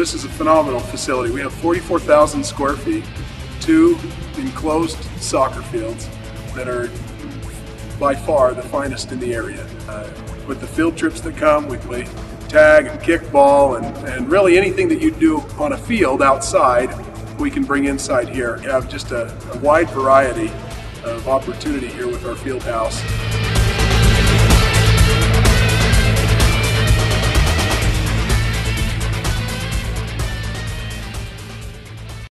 This is a phenomenal facility. We have 44,000 square feet, two enclosed soccer fields that are by far the finest in the area. Uh, with the field trips that come, we play tag and kickball and, and really anything that you do on a field outside, we can bring inside here. We have just a, a wide variety of opportunity here with our field house.